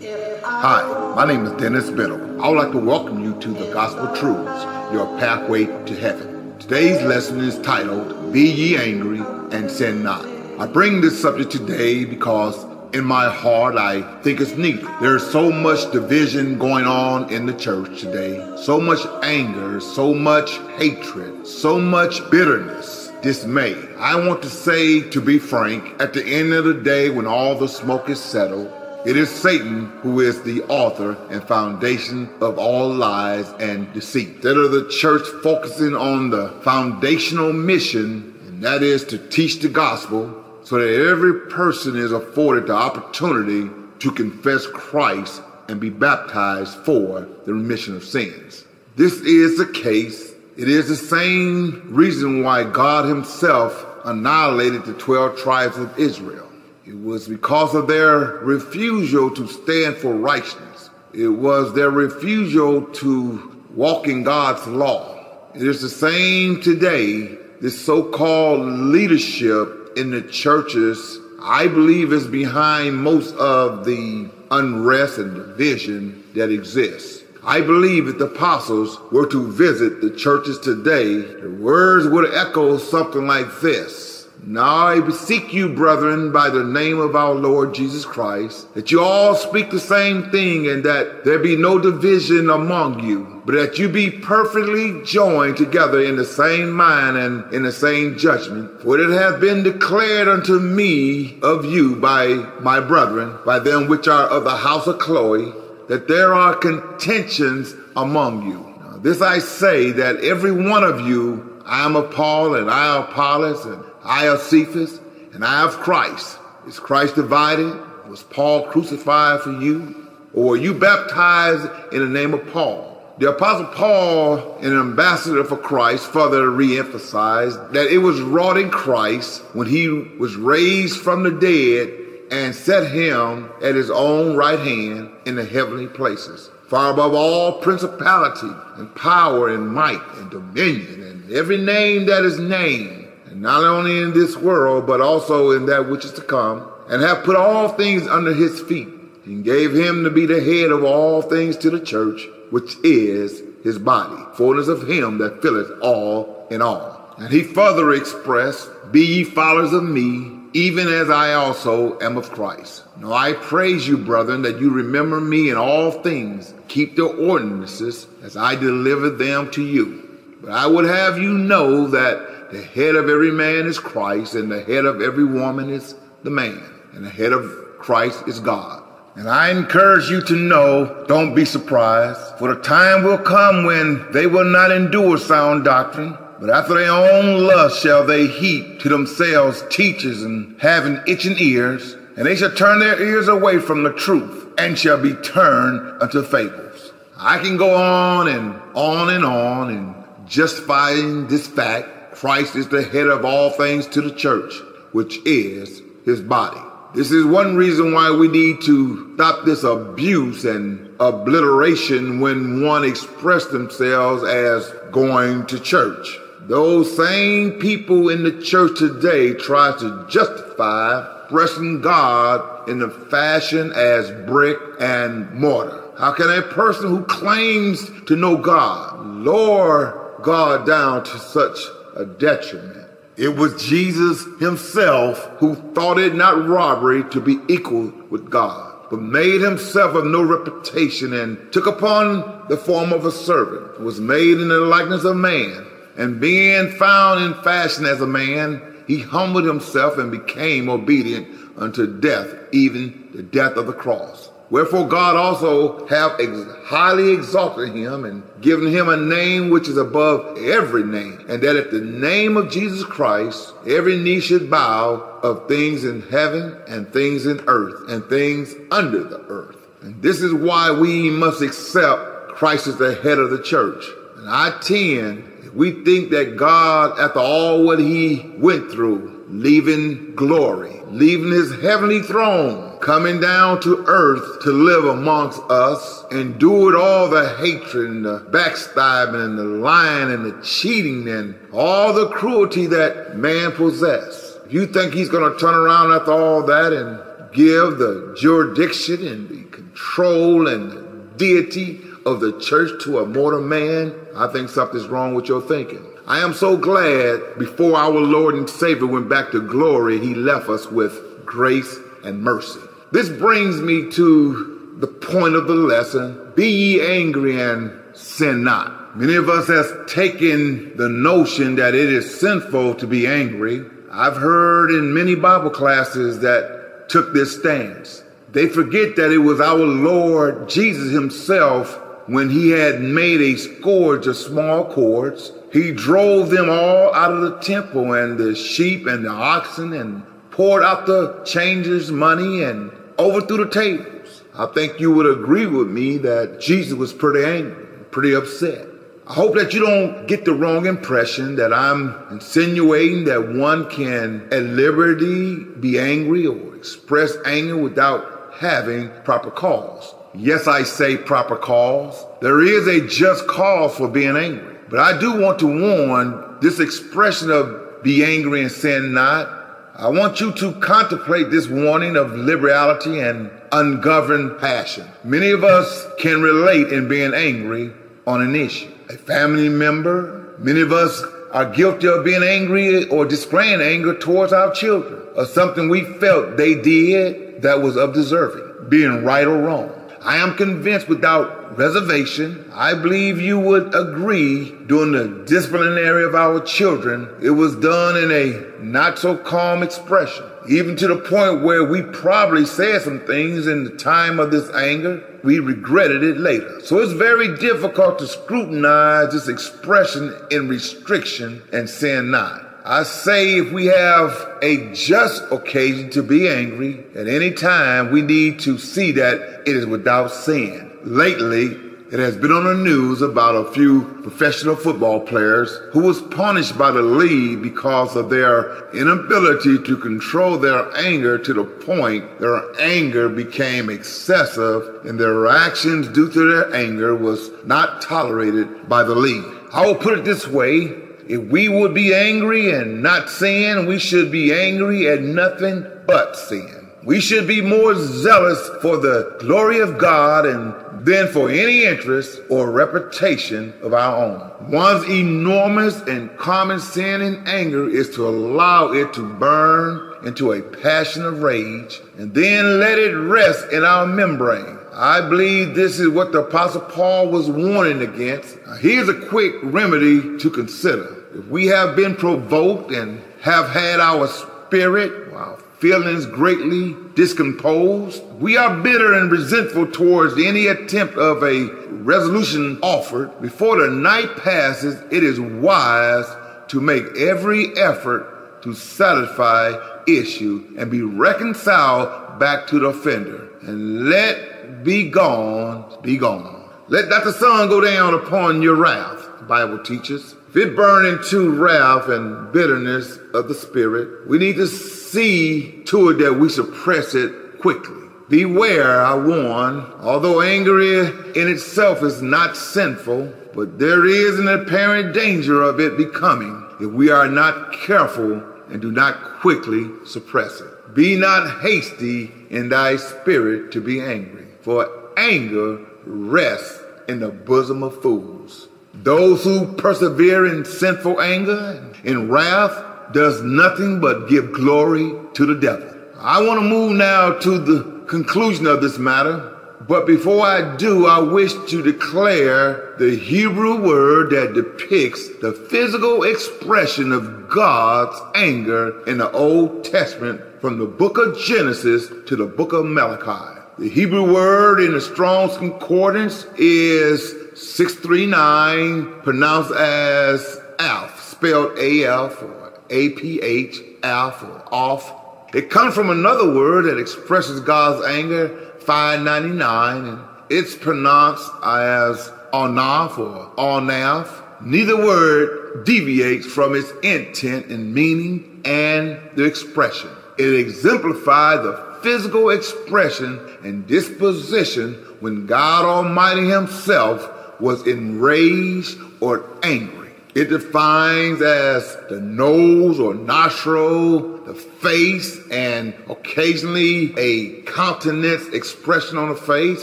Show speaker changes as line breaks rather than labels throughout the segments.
Hi, my name is Dennis Biddle. I would like to welcome you to the Gospel Truths, your pathway to heaven. Today's lesson is titled, Be Ye Angry and Sin Not. I bring this subject today because in my heart I think it's needed. There's so much division going on in the church today, so much anger, so much hatred, so much bitterness dismay. I want to say, to be frank, at the end of the day, when all the smoke is settled, it is Satan who is the author and foundation of all lies and deceit. Instead of the church focusing on the foundational mission, and that is to teach the gospel so that every person is afforded the opportunity to confess Christ and be baptized for the remission of sins. This is the case. It is the same reason why God himself annihilated the 12 tribes of Israel. It was because of their refusal to stand for righteousness. It was their refusal to walk in God's law. It is the same today. This so-called leadership in the churches, I believe is behind most of the unrest and division that exists. I believe if the apostles were to visit the churches today, the words would echo something like this. Now I beseech you, brethren, by the name of our Lord Jesus Christ, that you all speak the same thing and that there be no division among you, but that you be perfectly joined together in the same mind and in the same judgment. For it hath been declared unto me of you by my brethren, by them which are of the house of Chloe, that there are contentions among you. Now, this I say that every one of you, I am of Paul and I of Apollos and I of Cephas, and I of Christ. Is Christ divided? Was Paul crucified for you? Or were you baptized in the name of Paul? The apostle Paul, an ambassador for Christ, further re-emphasized that it was wrought in Christ when he was raised from the dead and set him at his own right hand in the heavenly places, far above all principality and power and might and dominion and every name that is named not only in this world, but also in that which is to come, and have put all things under his feet, and gave him to be the head of all things to the church, which is his body, fullness of him that filleth all in all. And he further expressed, Be ye followers of me, even as I also am of Christ. Now I praise you, brethren, that you remember me in all things, keep the ordinances as I delivered them to you. But I would have you know that the head of every man is Christ, and the head of every woman is the man, and the head of Christ is God. And I encourage you to know, don't be surprised, for the time will come when they will not endure sound doctrine, but after their own lust shall they heap to themselves teachers and having itching ears, and they shall turn their ears away from the truth, and shall be turned unto fables. I can go on and on and on and justifying this fact Christ is the head of all things to the church, which is his body. This is one reason why we need to stop this abuse and obliteration when one express themselves as going to church. Those same people in the church today try to justify expressing God in the fashion as brick and mortar. How can a person who claims to know God lower God down to such a detriment. It was Jesus himself who thought it not robbery to be equal with God, but made himself of no reputation and took upon the form of a servant, was made in the likeness of man, and being found in fashion as a man, he humbled himself and became obedient unto death, even the death of the cross. Wherefore God also have ex highly exalted him and given him a name which is above every name, and that at the name of Jesus Christ every knee should bow of things in heaven and things in earth and things under the earth. And this is why we must accept Christ as the head of the church. And I tend, we think that God, after all what he went through, leaving glory, leaving his heavenly throne, coming down to earth to live amongst us, endured all the hatred and the backstabbing and the lying and the cheating and all the cruelty that man possessed. You think he's going to turn around after all that and give the jurisdiction and the control and the deity of the church to a mortal man, I think something's wrong with your thinking. I am so glad before our Lord and Savior went back to glory, he left us with grace and mercy. This brings me to the point of the lesson. Be ye angry and sin not. Many of us have taken the notion that it is sinful to be angry. I've heard in many Bible classes that took this stance. They forget that it was our Lord Jesus himself when he had made a scourge of small cords. He drove them all out of the temple and the sheep and the oxen and poured out the changers' money and overthrew the tables. I think you would agree with me that Jesus was pretty angry, pretty upset. I hope that you don't get the wrong impression that I'm insinuating that one can at liberty be angry or express anger without having proper cause. Yes, I say proper cause. There is a just cause for being angry. But I do want to warn this expression of be angry and sin not. I want you to contemplate this warning of liberality and ungoverned passion. Many of us can relate in being angry on an issue a family member. Many of us are guilty of being angry or displaying anger towards our children or something we felt they did that was of deserving, being right or wrong. I am convinced without reservation, I believe you would agree during the disciplinary of our children, it was done in a not so calm expression, even to the point where we probably said some things in the time of this anger we regretted it later. So it's very difficult to scrutinize this expression in restriction and sin not. I say if we have a just occasion to be angry at any time, we need to see that it is without sin. Lately, it has been on the news about a few professional football players who was punished by the league because of their inability to control their anger to the point their anger became excessive and their actions due to their anger was not tolerated by the league. I will put it this way. If we would be angry and not sin, we should be angry at nothing but sin. We should be more zealous for the glory of God and than for any interest or reputation of our own. One's enormous and common sin and anger is to allow it to burn into a passion of rage and then let it rest in our membrane. I believe this is what the apostle Paul was warning against. Here's a quick remedy to consider. If we have been provoked and have had our spirit, our feelings greatly discomposed. We are bitter and resentful towards any attempt of a resolution offered. Before the night passes, it is wise to make every effort to satisfy issue and be reconciled back to the offender and let be gone, be gone. Let not the sun go down upon your wrath, the Bible teaches. If it burn into wrath and bitterness of the spirit, we need to see to it that we suppress it quickly. Beware, I warn, although anger in itself is not sinful, but there is an apparent danger of it becoming if we are not careful and do not quickly suppress it. Be not hasty in thy spirit to be angry, for anger rests in the bosom of fools. Those who persevere in sinful anger and wrath does nothing but give glory to the devil. I want to move now to the conclusion of this matter. But before I do, I wish to declare the Hebrew word that depicts the physical expression of God's anger in the Old Testament from the book of Genesis to the book of Malachi. The Hebrew word in the Strong's Concordance is 639, pronounced as Alf, spelled A-F or A-P-H, Alf or off. It comes from another word that expresses God's anger, 599, and it's pronounced as Onaf or Onaf. Neither word deviates from its intent and meaning and the expression. It exemplifies the physical expression and disposition when God Almighty Himself was enraged or angry. It defines as the nose or nostril, the face, and occasionally a countenance expression on the face,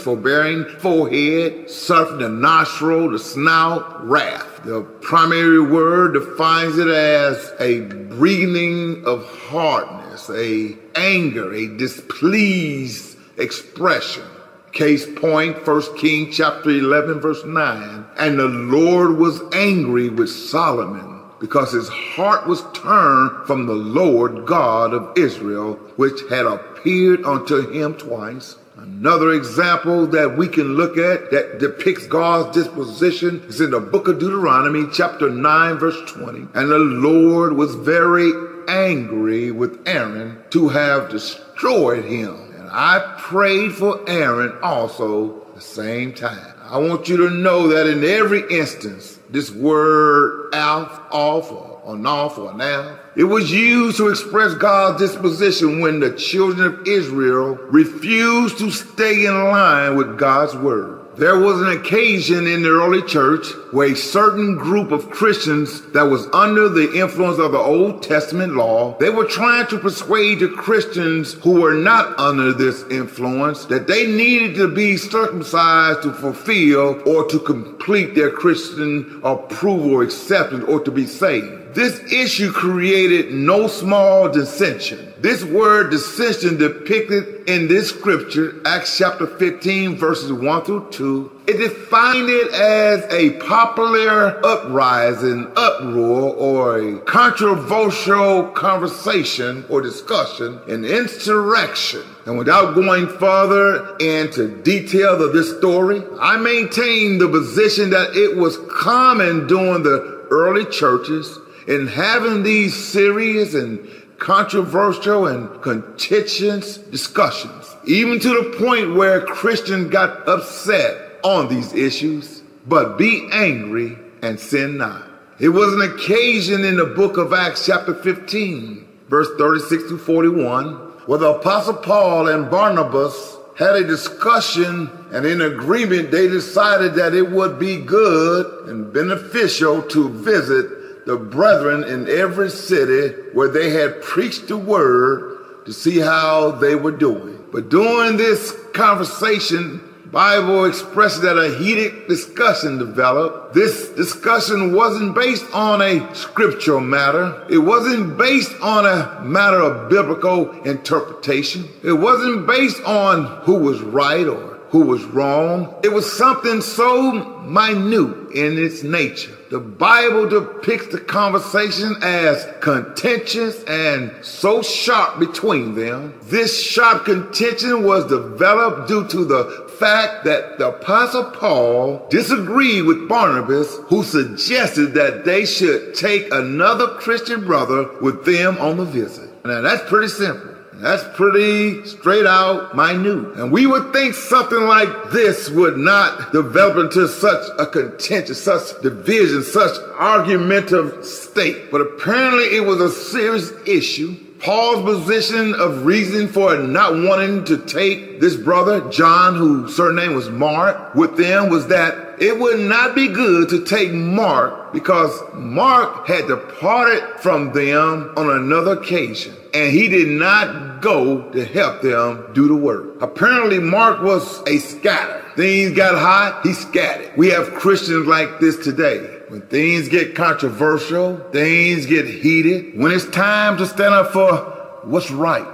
forbearing forehead, surfing the nostril, the snout, wrath. The primary word defines it as a breathing of hardness, a anger, a displeased expression. Case point, 1 King chapter 11 verse 9. And the Lord was angry with Solomon because his heart was turned from the Lord God of Israel, which had appeared unto him twice. Another example that we can look at that depicts God's disposition is in the book of Deuteronomy, chapter 9, verse 20. And the Lord was very angry with Aaron to have destroyed him. I prayed for Aaron also at the same time. I want you to know that in every instance, this word alf, off, or, or off, or now, it was used to express God's disposition when the children of Israel refused to stay in line with God's word. There was an occasion in the early church where a certain group of Christians that was under the influence of the Old Testament law, they were trying to persuade the Christians who were not under this influence that they needed to be circumcised to fulfill or to complete their Christian approval acceptance or to be saved. This issue created no small dissension. This word dissension depicted in this scripture, Acts chapter 15, verses 1 through 2, it defined it as a popular uprising, uproar, or a controversial conversation or discussion, an insurrection. And without going further into details of this story, I maintain the position that it was common during the early churches in having these serious and controversial and contentious discussions, even to the point where Christians got upset on these issues, but be angry and sin not. It was an occasion in the book of Acts chapter 15, verse 36 to 41, where the apostle Paul and Barnabas had a discussion and in agreement they decided that it would be good and beneficial to visit the brethren in every city where they had preached the word to see how they were doing. But during this conversation, Bible expresses that a heated discussion developed. This discussion wasn't based on a scriptural matter. It wasn't based on a matter of biblical interpretation. It wasn't based on who was right or who was wrong. It was something so minute in its nature. The Bible depicts the conversation as contentious and so sharp between them. This sharp contention was developed due to the fact that the apostle Paul disagreed with Barnabas who suggested that they should take another Christian brother with them on the visit. Now that's pretty simple. That's pretty straight out minute. And we would think something like this would not develop into such a contentious, such division, such argumentative state. But apparently it was a serious issue. Paul's position of reason for not wanting to take this brother, John, whose surname was Mark, with them was that it would not be good to take Mark because Mark had departed from them on another occasion and he did not go to help them do the work. Apparently, Mark was a scatter. Things got hot, he scattered. We have Christians like this today. When things get controversial, things get heated, when it's time to stand up for what's right,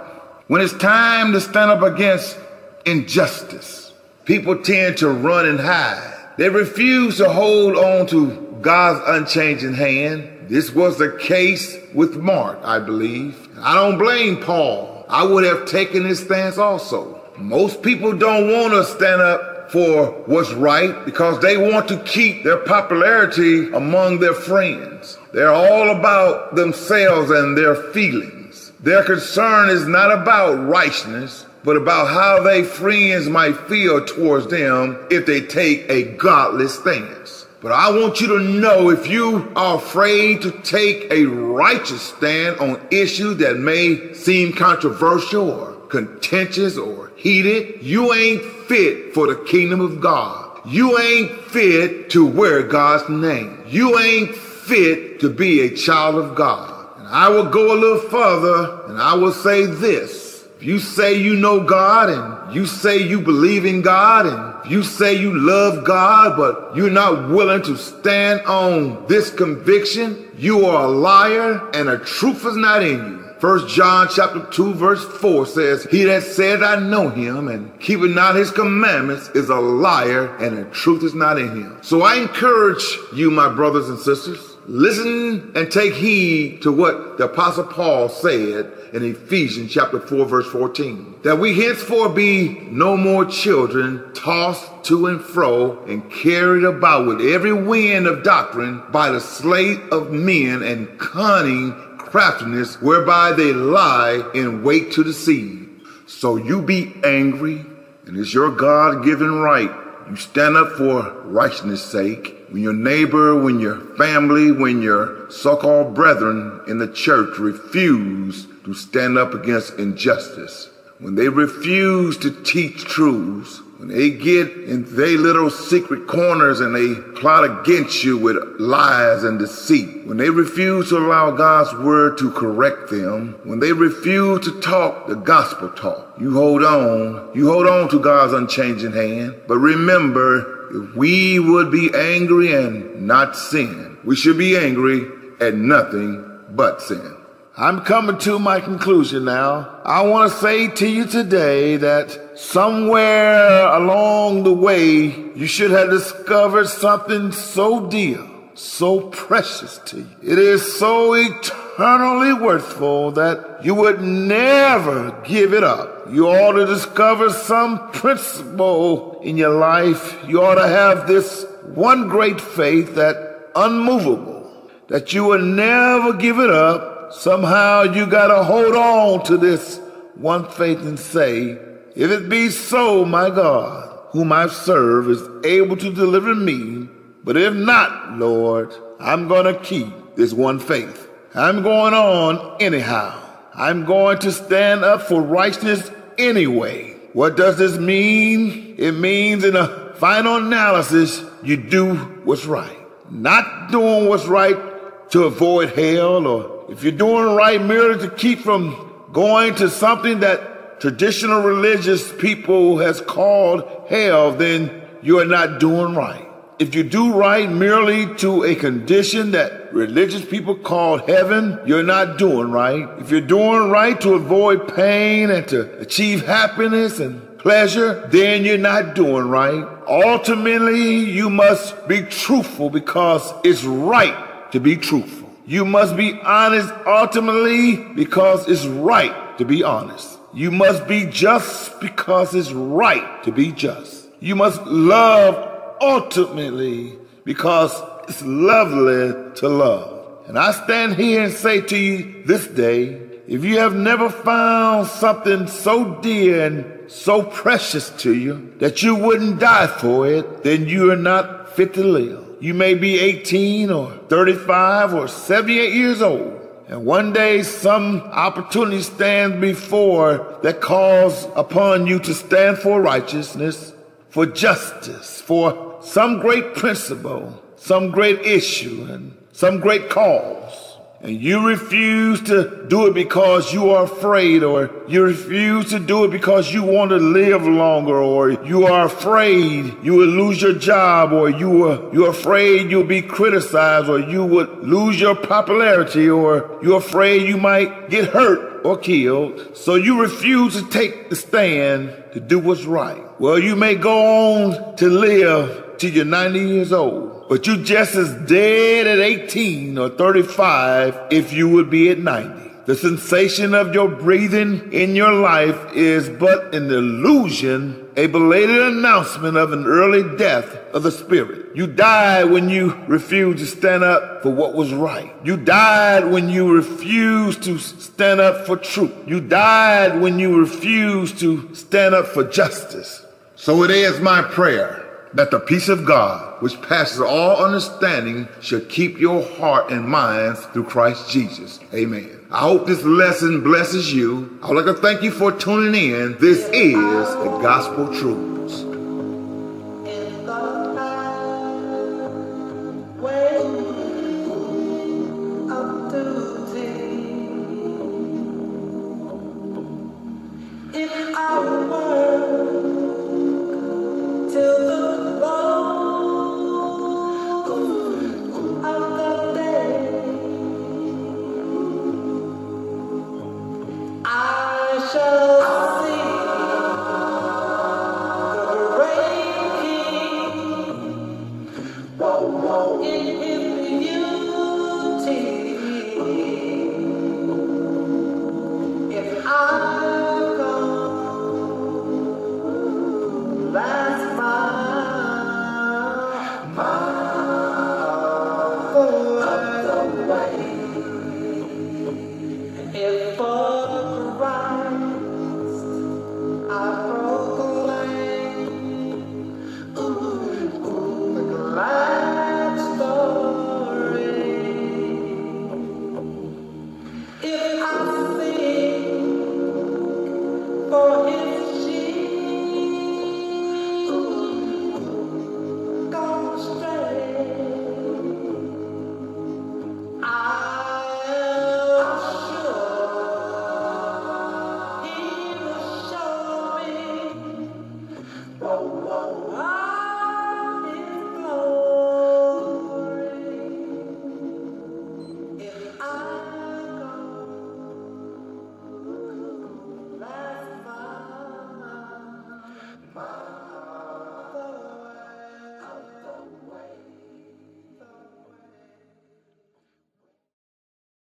when it's time to stand up against injustice, people tend to run and hide. They refuse to hold on to God's unchanging hand. This was the case with Mark, I believe. I don't blame Paul. I would have taken his stance also. Most people don't want to stand up for what's right because they want to keep their popularity among their friends. They're all about themselves and their feelings. Their concern is not about righteousness, but about how their friends might feel towards them if they take a godless stance. But I want you to know if you are afraid to take a righteous stand on issues that may seem controversial or contentious or heated, you ain't fit for the kingdom of God. You ain't fit to wear God's name. You ain't fit to be a child of God. And I will go a little further and I will say this. If you say you know God and you say you believe in God and you say you love God, but you're not willing to stand on this conviction, you are a liar and a truth is not in you. First John chapter 2 verse 4 says, He that said I know him and keepeth not his commandments is a liar and the truth is not in him. So I encourage you, my brothers and sisters, listen and take heed to what the apostle Paul said in Ephesians chapter 4 verse 14. That we henceforth be no more children tossed to and fro and carried about with every wind of doctrine by the sleight of men and cunning craftiness whereby they lie in wait to deceive. So you be angry, and it's your God given right. You stand up for righteousness' sake. When your neighbor, when your family, when your so called brethren in the church refuse to stand up against injustice, when they refuse to teach truths, when they get in their little secret corners and they plot against you with lies and deceit, when they refuse to allow God's word to correct them, when they refuse to talk the gospel talk, you hold on. You hold on to God's unchanging hand. But remember, we would be angry and not sin, we should be angry at nothing but sin. I'm coming to my conclusion now. I want to say to you today that somewhere along the way, you should have discovered something so dear, so precious to you. It is so eternally worthful that you would never give it up. You ought to discover some principle in your life. You ought to have this one great faith that unmovable, that you would never give it up somehow you got to hold on to this one faith and say, if it be so, my God, whom I serve is able to deliver me, but if not, Lord, I'm going to keep this one faith. I'm going on anyhow. I'm going to stand up for righteousness anyway. What does this mean? It means in a final analysis, you do what's right. Not doing what's right to avoid hell or if you're doing right merely to keep from going to something that traditional religious people has called hell, then you are not doing right. If you do right merely to a condition that religious people call heaven, you're not doing right. If you're doing right to avoid pain and to achieve happiness and pleasure, then you're not doing right. Ultimately, you must be truthful because it's right to be truthful. You must be honest ultimately because it's right to be honest. You must be just because it's right to be just. You must love ultimately because it's lovely to love. And I stand here and say to you this day, if you have never found something so dear and so precious to you that you wouldn't die for it, then you are not fit to live. You may be 18 or 35 or 78 years old. And one day some opportunity stands before that calls upon you to stand for righteousness, for justice, for some great principle, some great issue, and some great cause and you refuse to do it because you are afraid or you refuse to do it because you want to live longer or you are afraid you will lose your job or you are you're afraid you'll be criticized or you would lose your popularity or you're afraid you might get hurt or killed. So you refuse to take the stand to do what's right. Well, you may go on to live till you're 90 years old but you're just as dead at 18 or 35 if you would be at 90. The sensation of your breathing in your life is but an illusion, a belated announcement of an early death of the spirit. You died when you refused to stand up for what was right. You died when you refused to stand up for truth. You died when you refused to stand up for justice. So it is my prayer that the peace of God, which passes all understanding, should keep your heart and minds through Christ Jesus. Amen. I hope this lesson blesses you. I would like to thank you for tuning in. This is the Gospel Truth.